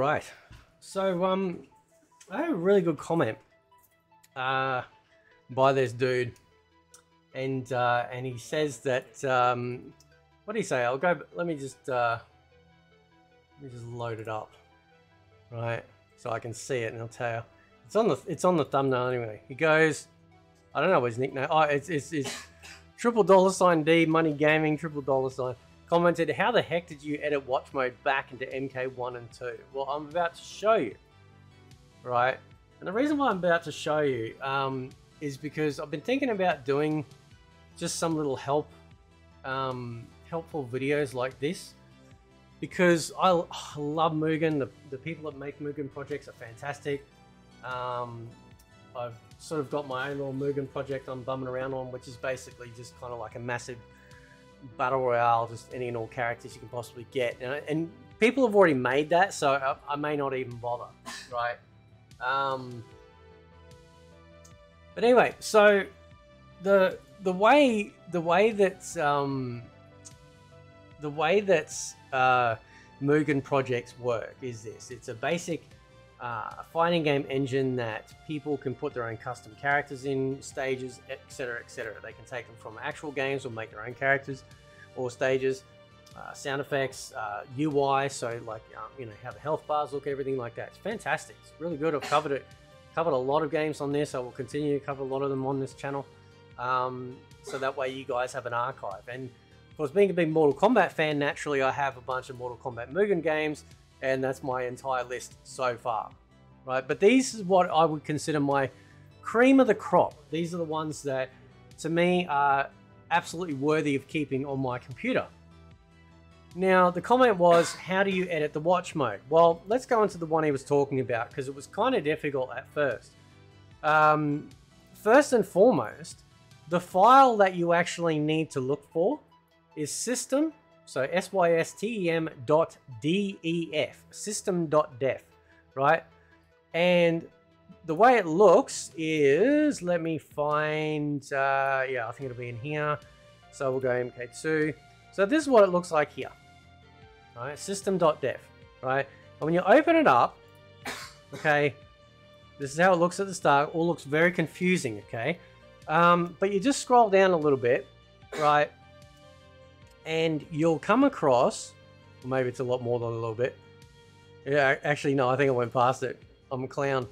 right. So, um, I have a really good comment uh, by this dude, and uh, and he says that um, what do he say? I'll go. Let me just uh, let me just load it up, right, so I can see it, and I'll tell you. It's on the it's on the thumbnail anyway. He goes, I don't know his nickname. Oh, it's it's, it's triple dollar sign D money gaming triple dollar sign commented, How the heck did you edit watch mode back into MK1 and 2? Well, I'm about to show you, right? And the reason why I'm about to show you um, is because I've been thinking about doing just some little help, um, helpful videos like this because I, I love Mugen. The, the people that make Mugen projects are fantastic. Um, I've sort of got my own little Mugen project I'm bumming around on, which is basically just kind of like a massive battle royale, just any and all characters you can possibly get. And, and people have already made that, so I, I may not even bother, right? Um, but anyway, so the the way the way that um, the way that uh, Mugen projects work is this: it's a basic uh, a fighting game engine that people can put their own custom characters in, stages, etc., etc. They can take them from actual games or make their own characters or stages, uh, sound effects, uh, UI, so like um, you know how the health bars look, everything like that. It's fantastic. It's really good. I've covered it, covered a lot of games on this. I will continue to cover a lot of them on this channel, um, so that way you guys have an archive. And of course, being a big Mortal Kombat fan, naturally I have a bunch of Mortal Kombat Mugen games and that's my entire list so far, right? But these is what I would consider my cream of the crop. These are the ones that, to me, are absolutely worthy of keeping on my computer. Now, the comment was, how do you edit the watch mode? Well, let's go into the one he was talking about because it was kind of difficult at first. Um, first and foremost, the file that you actually need to look for is system so system dot def, system dot def, right? And the way it looks is, let me find, uh, yeah, I think it'll be in here. So we'll go MK2. So this is what it looks like here, right? System.def, right? And when you open it up, okay, this is how it looks at the start. All looks very confusing, okay? Um, but you just scroll down a little bit, right? And you'll come across, maybe it's a lot more than a little bit. Yeah, actually, no, I think I went past it. I'm a clown.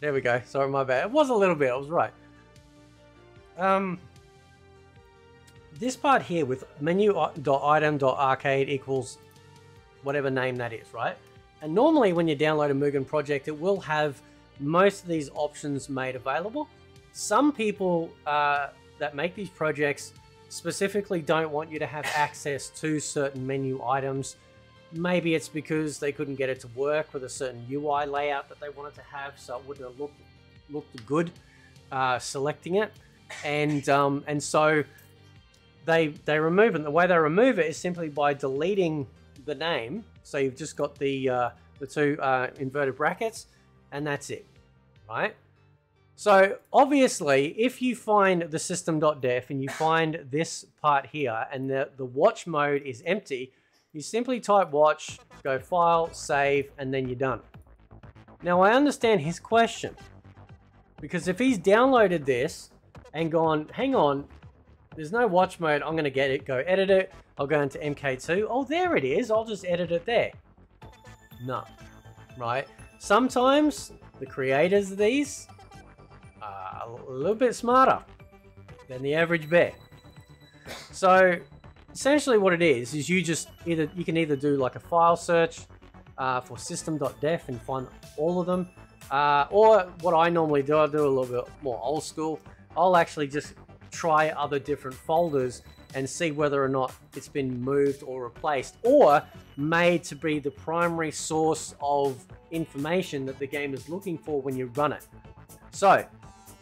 There we go. Sorry, my bad. It was a little bit. I was right. Um, this part here with menu.item.arcade equals whatever name that is, right? And normally when you download a Mugen project, it will have most of these options made available. Some people uh, that make these projects specifically don't want you to have access to certain menu items. Maybe it's because they couldn't get it to work with a certain UI layout that they wanted to have, so it wouldn't have looked, looked good uh, selecting it. And, um, and so they, they remove it. The way they remove it is simply by deleting the name. So you've just got the, uh, the two uh, inverted brackets, and that's it, right? So obviously, if you find the system.def and you find this part here and the, the watch mode is empty, you simply type watch, go file, save, and then you're done. Now I understand his question because if he's downloaded this and gone, hang on, there's no watch mode, I'm gonna get it, go edit it, I'll go into MK2, oh there it is, I'll just edit it there. No, right? Sometimes the creators of these a little bit smarter than the average bear. So essentially what it is, is you just either, you can either do like a file search uh, for system.def and find all of them. Uh, or what I normally do, I do a little bit more old school. I'll actually just try other different folders and see whether or not it's been moved or replaced or made to be the primary source of information that the game is looking for when you run it. So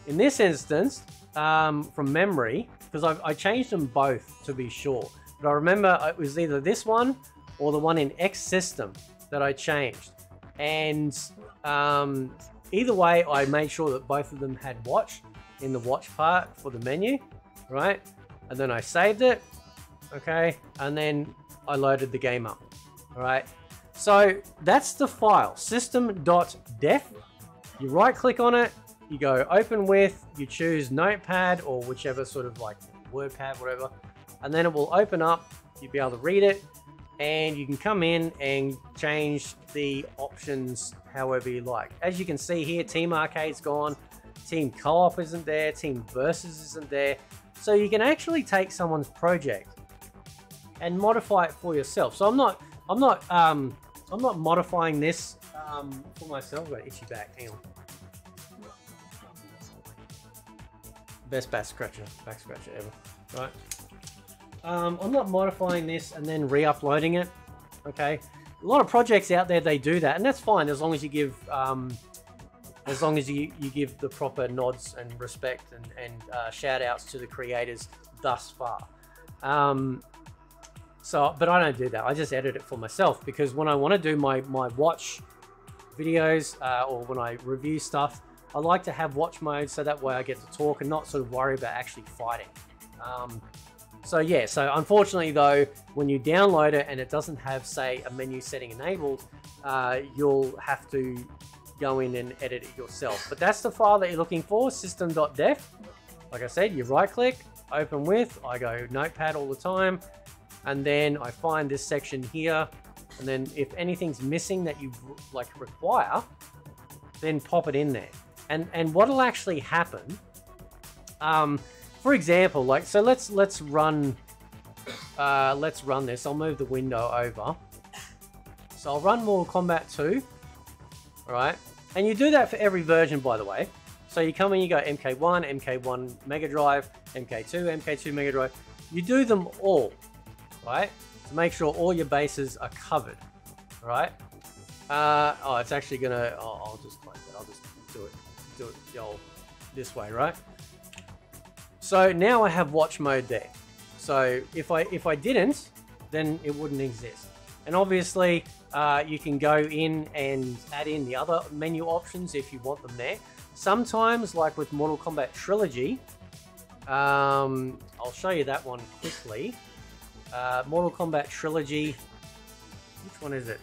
in this instance, um, from memory, because I, changed them both to be sure, but I remember it was either this one or the one in X system that I changed. And um, either way, I made sure that both of them had watch in the watch part for the menu, right? And then I saved it, okay? And then I loaded the game up, all right? So that's the file, system.def. You right click on it, you go open with, you choose notepad or whichever sort of like wordpad, whatever, and then it will open up, you'll be able to read it, and you can come in and change the options however you like. As you can see here, Team Arcade's gone, Team Co-op isn't there, Team Versus isn't there. So you can actually take someone's project and modify it for yourself. So I'm not, I'm not, um, I'm not modifying this um, for myself. Got itchy back. Hang on. Best back scratcher, back scratcher ever. Right. Um, I'm not modifying this and then re-uploading it. Okay. A lot of projects out there they do that, and that's fine as long as you give um, as long as you, you give the proper nods and respect and, and uh, shout outs to the creators thus far. Um, so, but I don't do that. I just edit it for myself because when I want to do my, my watch videos uh, or when I review stuff, I like to have watch mode so that way I get to talk and not sort of worry about actually fighting. Um, so yeah, so unfortunately though, when you download it and it doesn't have say a menu setting enabled, uh, you'll have to go in and edit it yourself. But that's the file that you're looking for, system.def. Like I said, you right click, open with, I go notepad all the time, and then I find this section here, and then if anything's missing that you like require, then pop it in there. And and what'll actually happen, um, for example, like so let's let's run uh, let's run this. I'll move the window over. So I'll run Mortal Kombat 2. Alright. And you do that for every version, by the way. So you come in, you go MK1, MK1 Mega Drive, MK2, MK2 Mega Drive. You do them all, right? To make sure all your bases are covered, right? Uh, oh, it's actually gonna. Oh, I'll just close it. I'll just do it, do it the old this way, right? So now I have watch mode there. So if I if I didn't, then it wouldn't exist. And obviously, uh, you can go in and add in the other menu options if you want them there. Sometimes, like with Mortal Kombat Trilogy, um, I'll show you that one quickly. Uh, Mortal Kombat Trilogy, which one is it?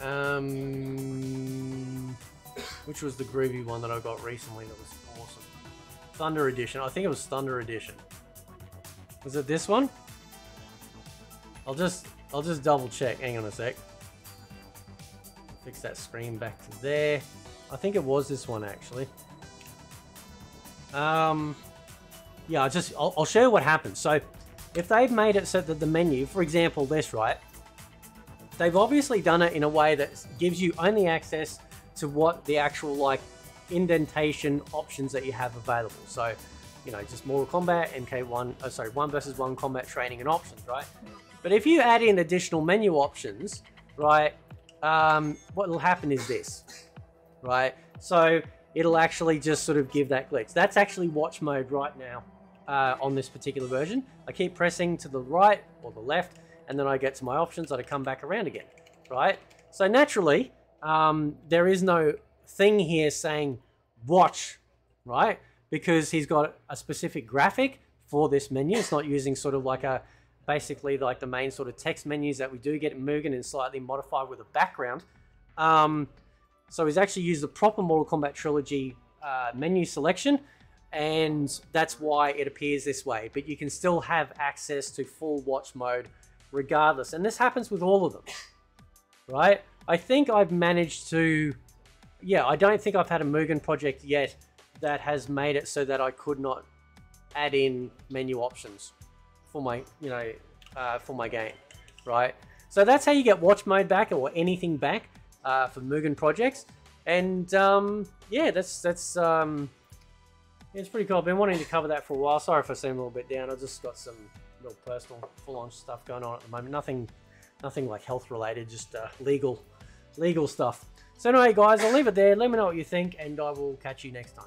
Um, which was the groovy one that I got recently that was awesome? Thunder Edition. I think it was Thunder Edition. Was it this one? I'll just I'll just double check. Hang on a sec. Fix that screen back to there. I think it was this one actually. Um, yeah, I'll just I'll, I'll show you what happens. So if they've made it so that the menu, for example, this right, they've obviously done it in a way that gives you only access to what the actual like indentation options that you have available. So, you know, just Mortal Kombat, MK1, oh, sorry, one versus one combat training and options, right? But if you add in additional menu options, right, um, what will happen is this, right? So it'll actually just sort of give that glitch. That's actually watch mode right now uh, on this particular version. I keep pressing to the right or the left, and then I get to my options that I come back around again, right? So naturally, um, there is no thing here saying watch, right? Because he's got a specific graphic for this menu. It's not using sort of like a basically like the main sort of text menus that we do get in Mugen and slightly modified with a background. Um, so he's actually used the proper Mortal Kombat Trilogy uh, menu selection, and that's why it appears this way. But you can still have access to full watch mode regardless. And this happens with all of them, right? I think I've managed to, yeah, I don't think I've had a Mugen project yet that has made it so that I could not add in menu options for my, you know, uh, for my game, right? So that's how you get watch mode back or anything back uh, for Mugen projects. And um, yeah, that's that's um, it's pretty cool. I've been wanting to cover that for a while. Sorry if I seem a little bit down. I've just got some real personal, full-on stuff going on at the moment. Nothing, nothing like health related, just uh, legal, legal stuff. So anyway, guys, I'll leave it there. Let me know what you think, and I will catch you next time.